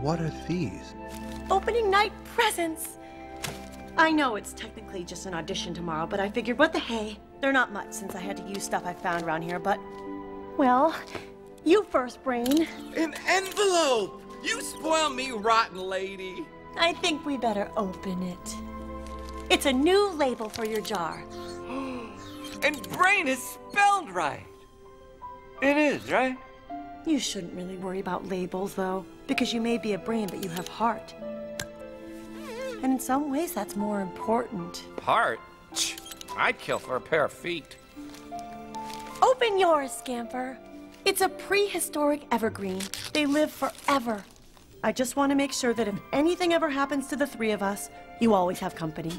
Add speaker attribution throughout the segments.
Speaker 1: What are these?
Speaker 2: Opening night presents! I know it's technically just an audition tomorrow, but I figured what the hey? They're not much since I had to use stuff I found around here, but. Well, you first, Brain.
Speaker 3: An envelope! You spoil me, rotten lady.
Speaker 2: I think we better open it. It's a new label for your jar.
Speaker 3: And brain is spelled right. It is, right?
Speaker 2: You shouldn't really worry about labels, though, because you may be a brain, but you have heart. And in some ways, that's more important.
Speaker 3: Heart? I'd kill for a pair of feet.
Speaker 2: Open yours, Scamper. It's a prehistoric evergreen. They live forever. I just want to make sure that if anything ever happens to the three of us, you always have company.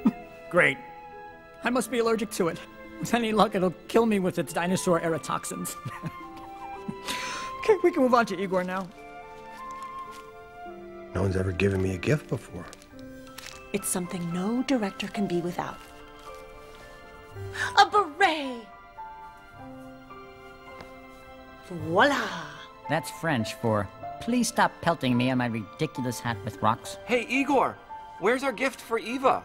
Speaker 4: Great. I must be allergic to it. With any luck, it'll kill me with its dinosaur-era toxins. okay, we can move on to Igor now.
Speaker 1: No one's ever given me a gift before.
Speaker 2: It's something no director can be without. A beret! Voila!
Speaker 5: That's French for please stop pelting me on my ridiculous hat with rocks.
Speaker 3: Hey, Igor, where's our gift for Eva?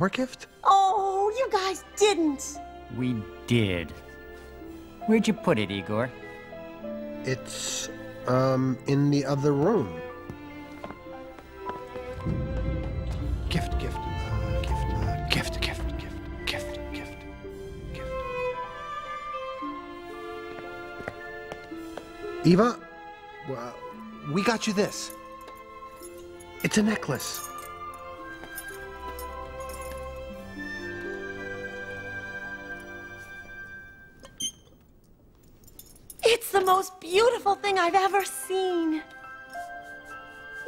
Speaker 1: Our gift?
Speaker 2: Oh, you guys didn't!
Speaker 5: We did. Where'd you put it, Igor?
Speaker 1: It's, um, in the other room. Gift, gift, uh, gift, uh, gift, gift, gift, gift, gift, gift. Eva, well, we got you this. It's a necklace.
Speaker 2: It's the most beautiful thing I've ever seen.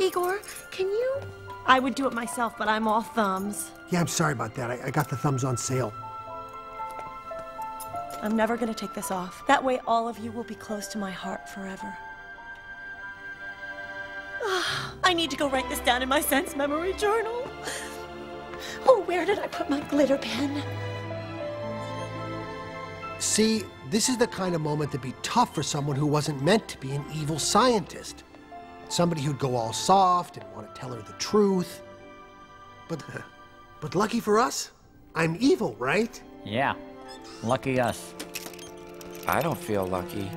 Speaker 2: Igor, can you? I would do it myself, but I'm all thumbs.
Speaker 1: Yeah, I'm sorry about that. I, I got the thumbs on sale.
Speaker 2: I'm never gonna take this off. That way, all of you will be close to my heart forever. I need to go write this down in my sense memory journal. Oh, where did I put my glitter pen?
Speaker 1: See, this is the kind of moment that'd be tough for someone who wasn't meant to be an evil scientist. Somebody who'd go all soft and want to tell her the truth. But, but lucky for us, I'm evil, right?
Speaker 5: Yeah. Lucky us.
Speaker 3: I don't feel lucky.